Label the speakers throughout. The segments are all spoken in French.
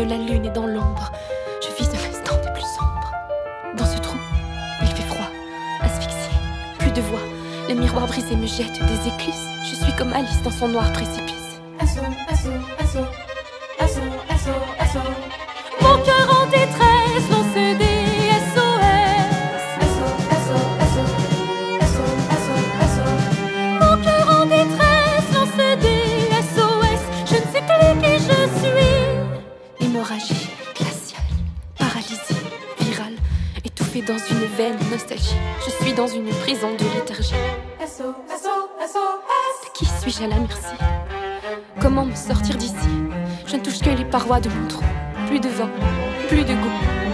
Speaker 1: la lune est dans l'ombre. Je vis un instant des plus sombres. Dans ce trou, il fait froid, asphyxié, plus de voix. Les miroirs brisés me jettent des éclisses. Je suis comme Alice dans son noir précipice. parois de Montreux. Plus de vin, plus de goût.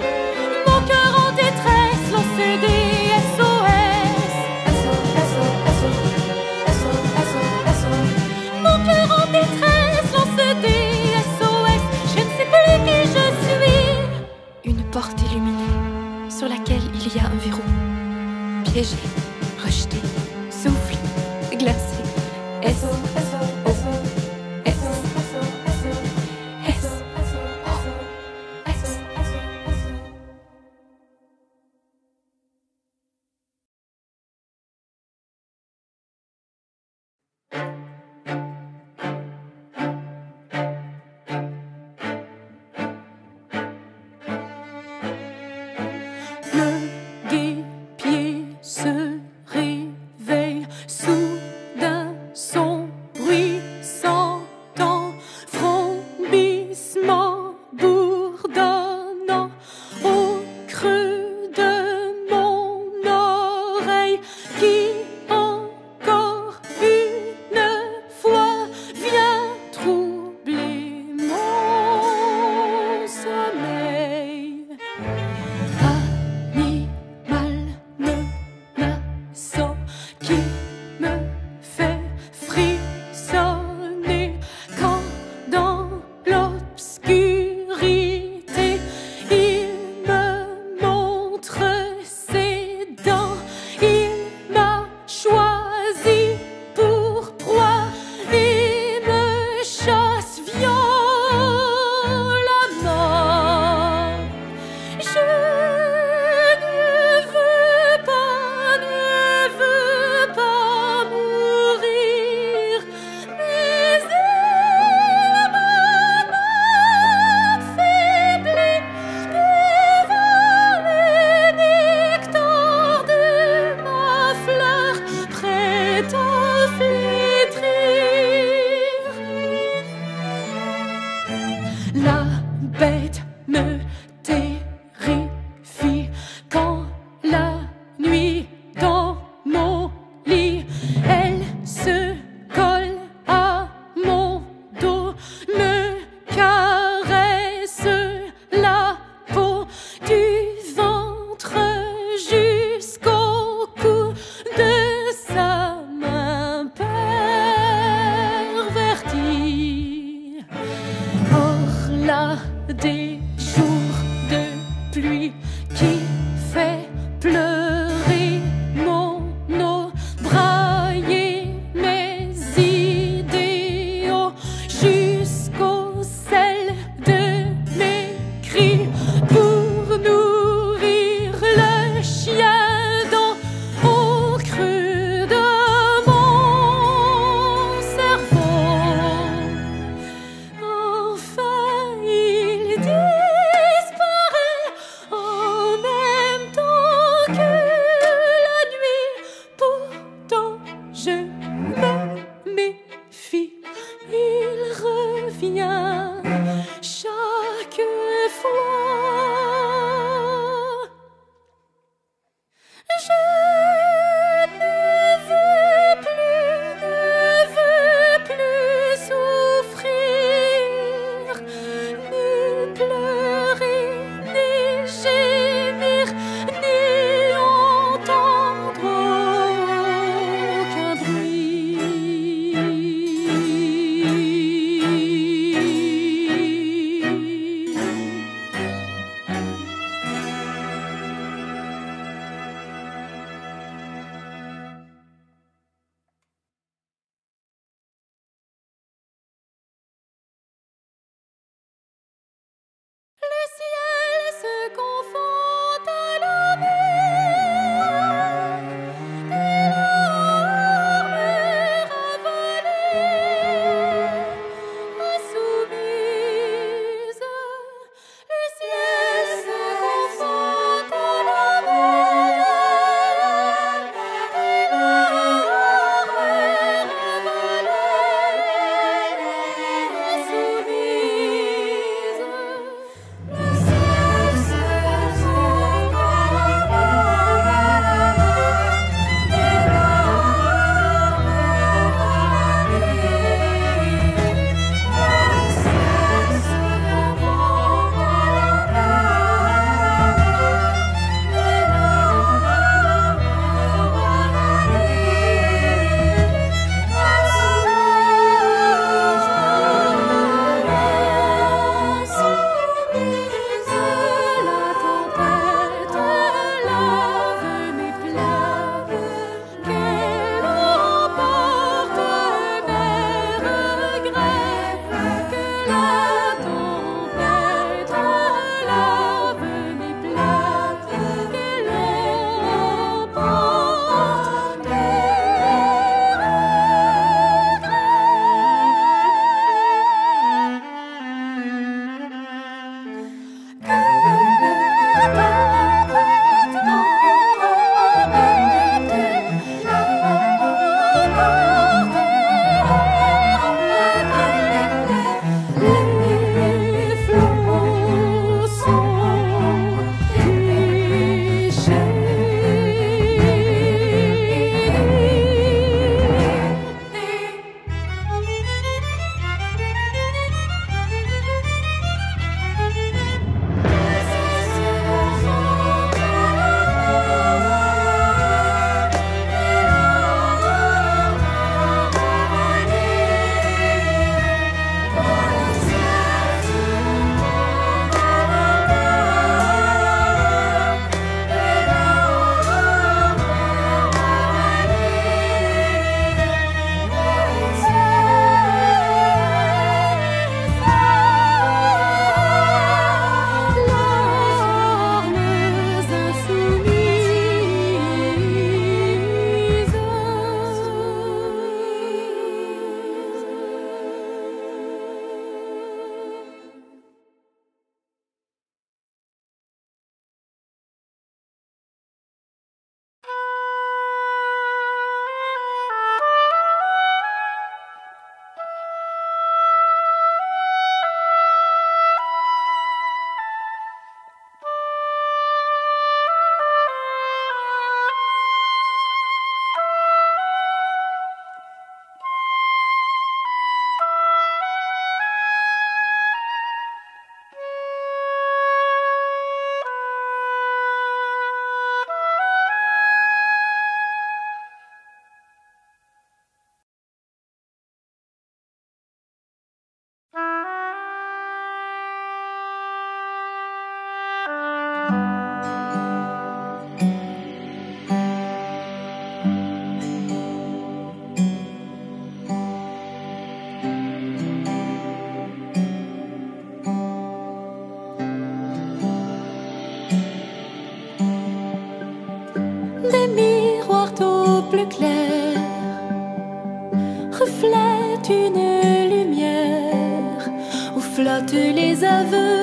Speaker 1: Flotte les aveux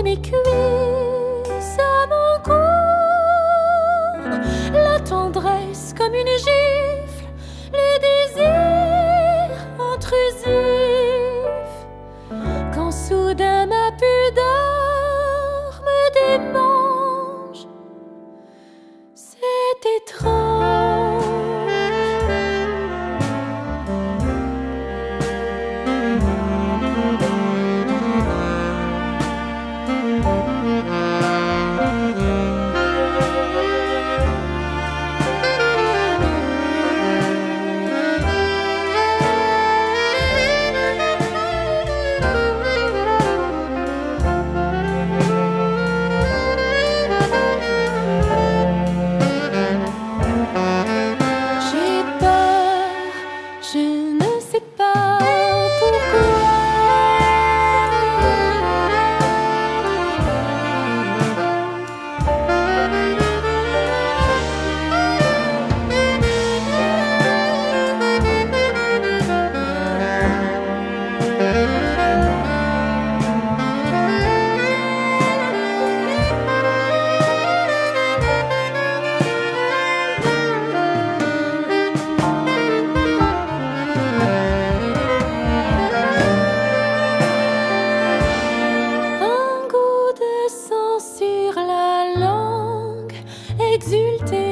Speaker 1: de mes exulté.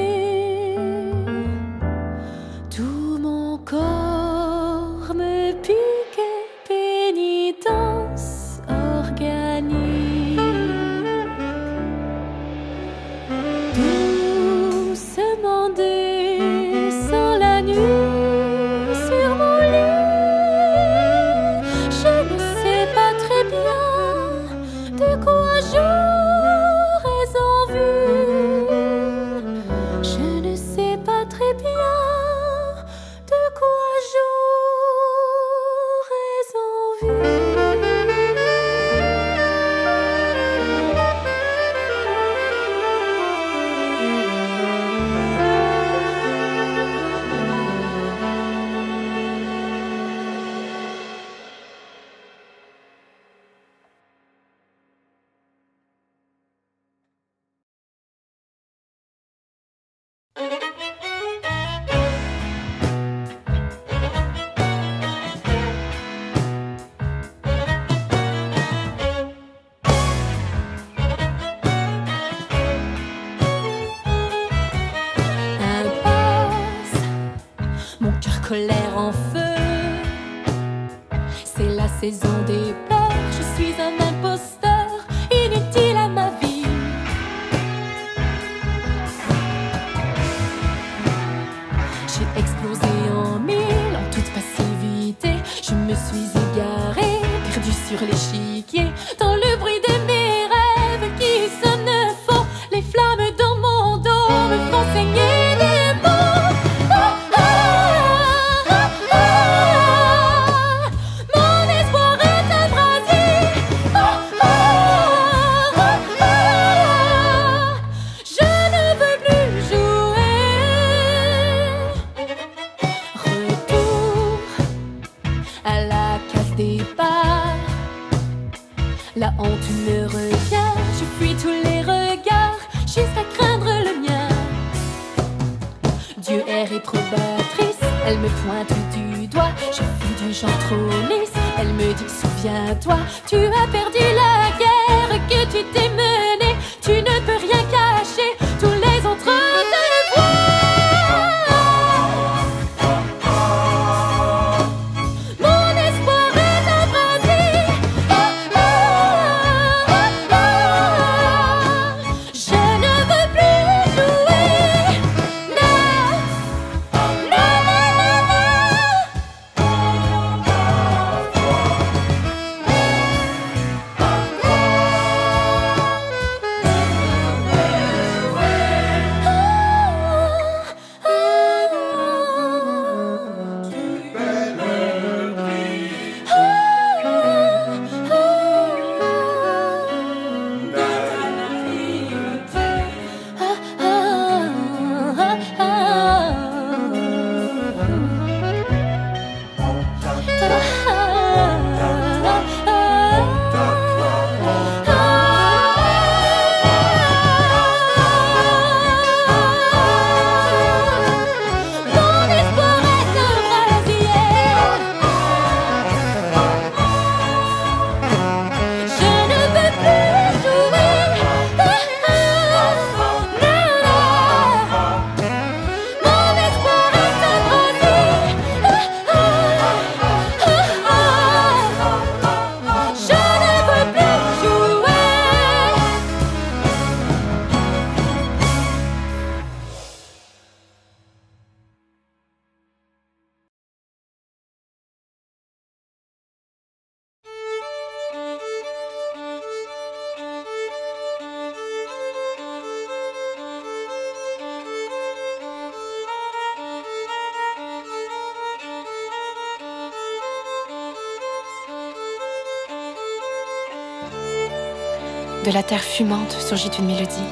Speaker 1: De la
Speaker 2: terre fumante surgit une mélodie.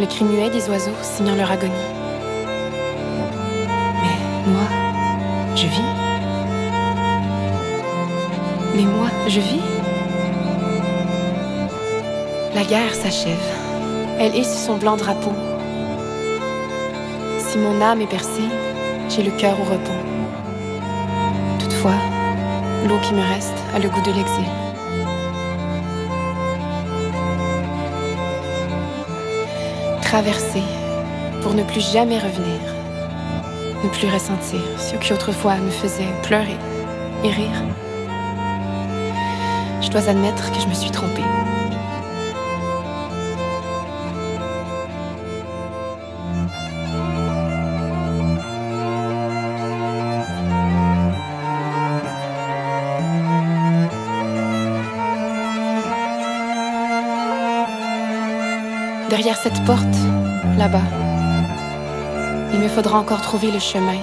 Speaker 2: Le cri muet des oiseaux signant leur agonie. Mais moi, je vis. Mais moi, je vis. La guerre s'achève. Elle hisse son blanc drapeau. Si mon âme est percée, j'ai le cœur au repos. Toutefois, l'eau qui me reste a le goût de l'exil. Traverser pour ne plus jamais revenir, ne plus ressentir ce qui autrefois me faisait pleurer et rire. Je dois admettre que je me suis trompée. Cette porte, là-bas, il me faudra encore trouver le chemin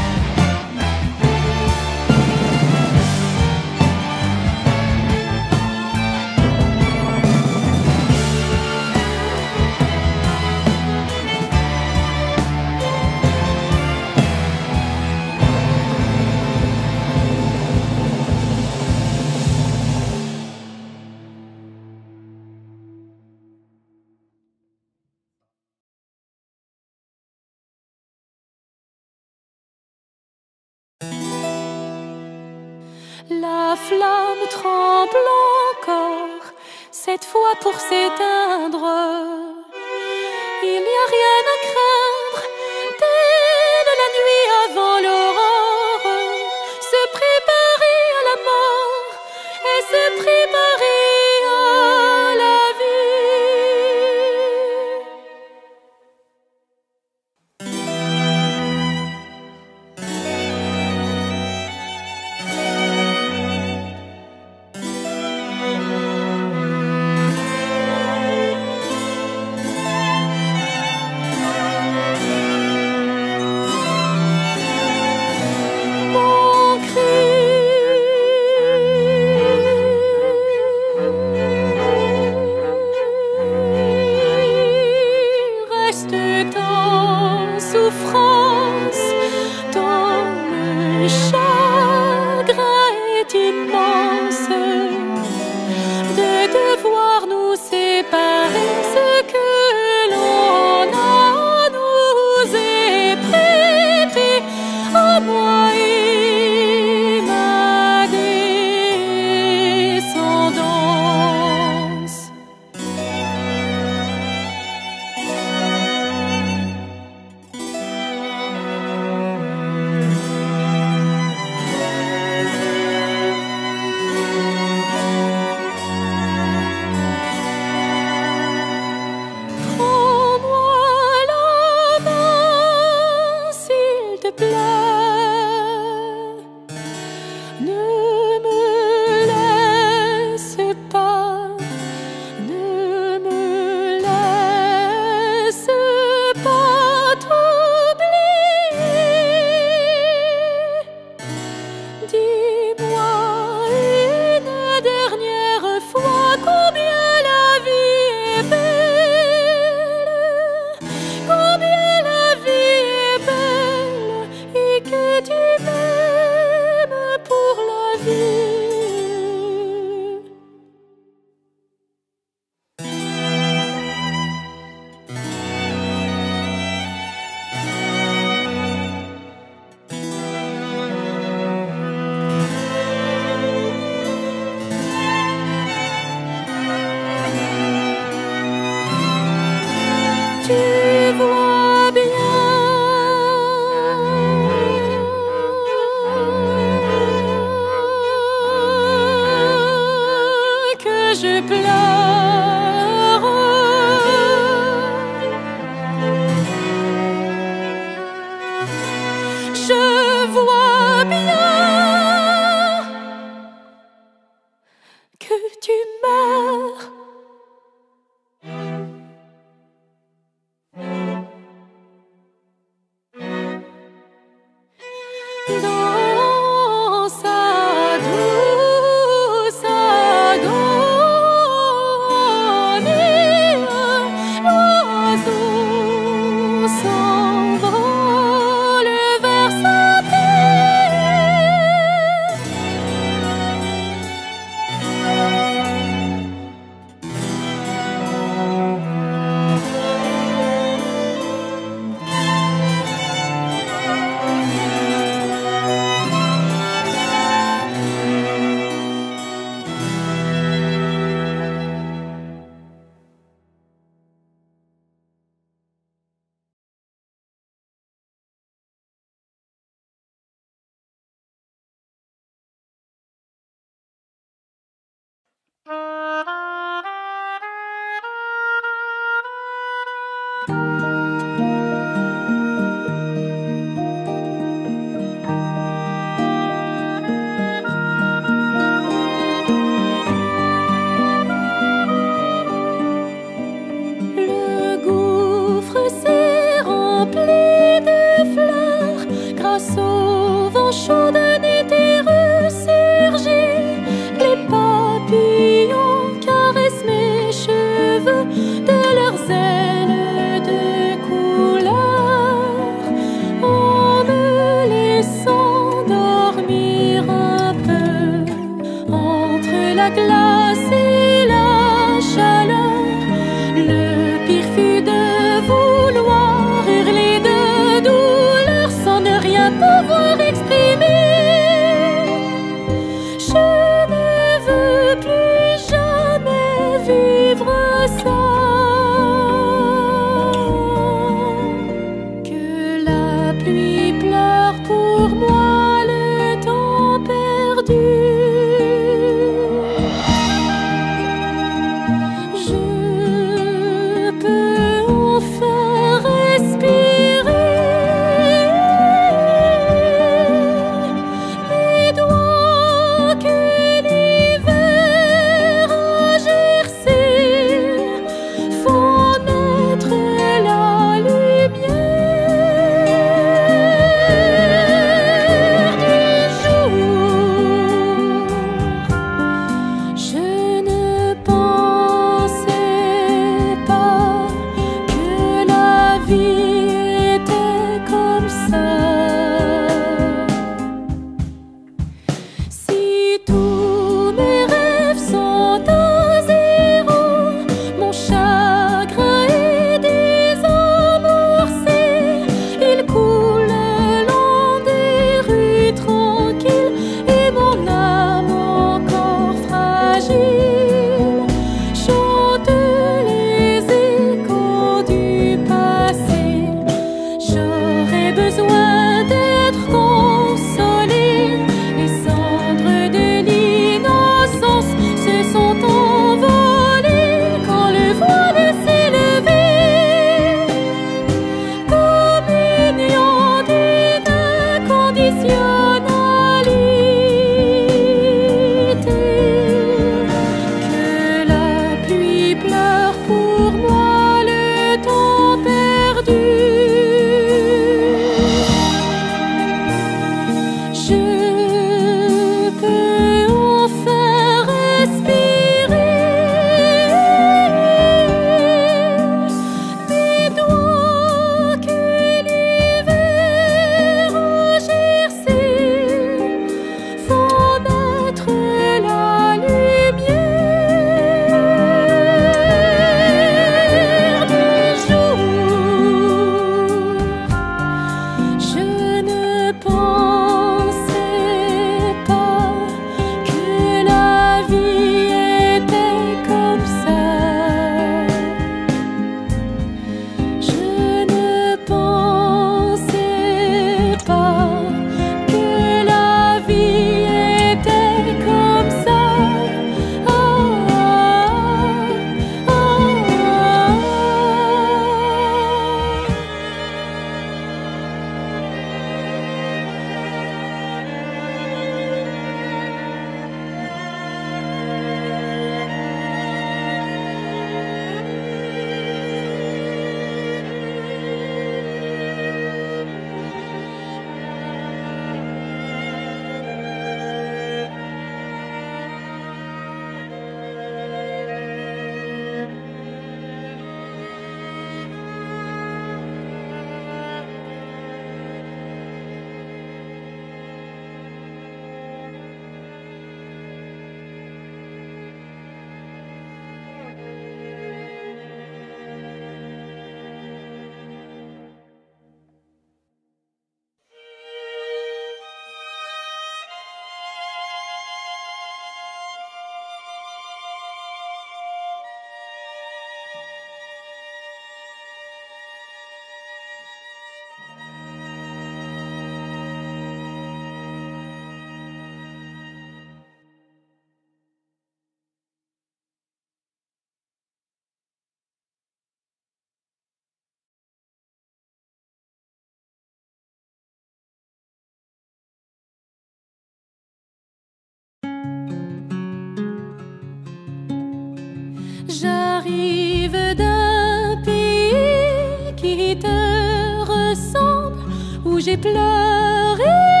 Speaker 1: te ressemble, où j'ai pleuré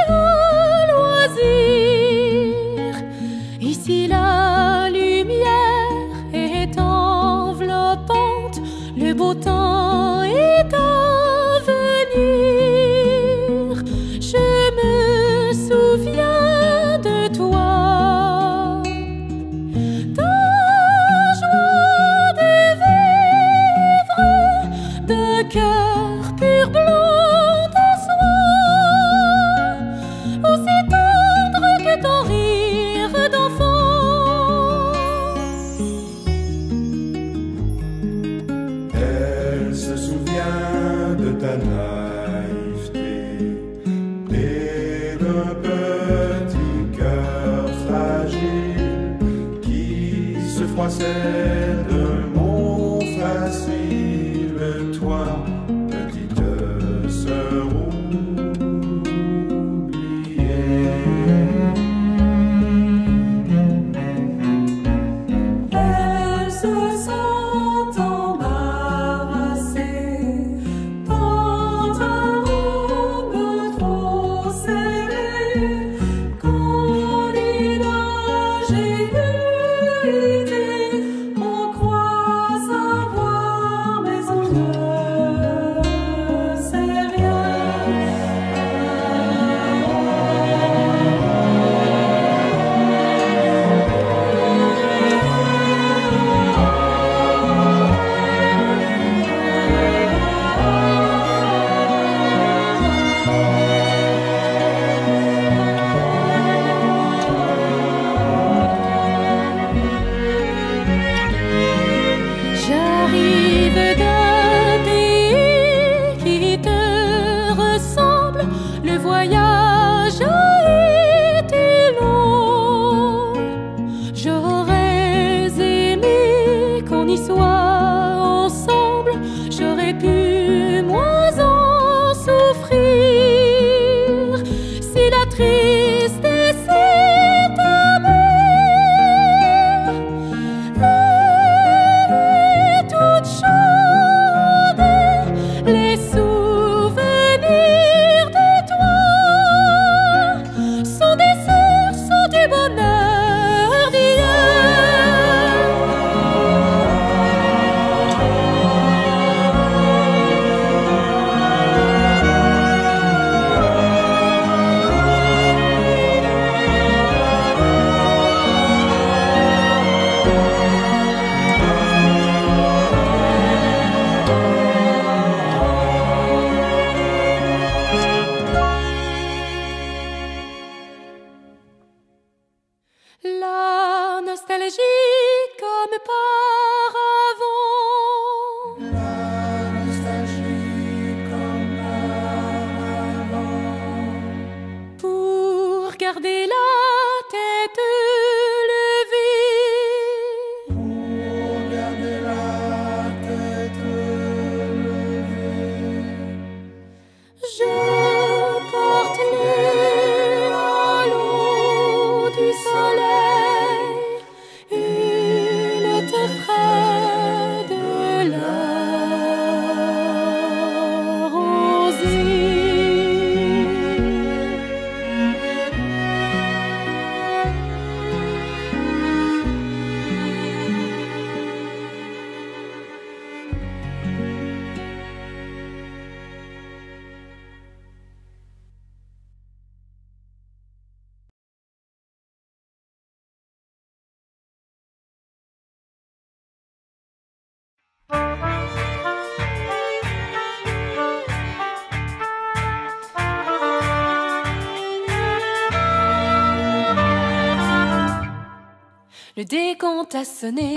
Speaker 1: Décompte a sonné.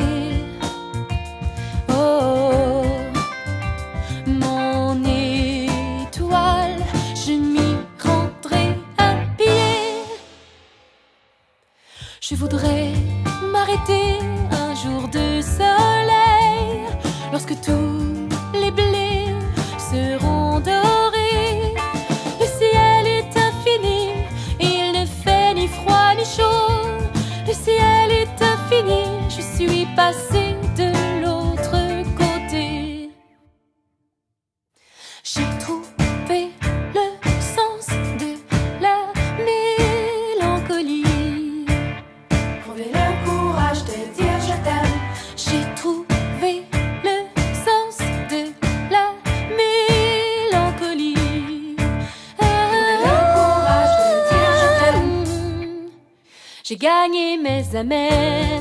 Speaker 1: Gagné mes amènes.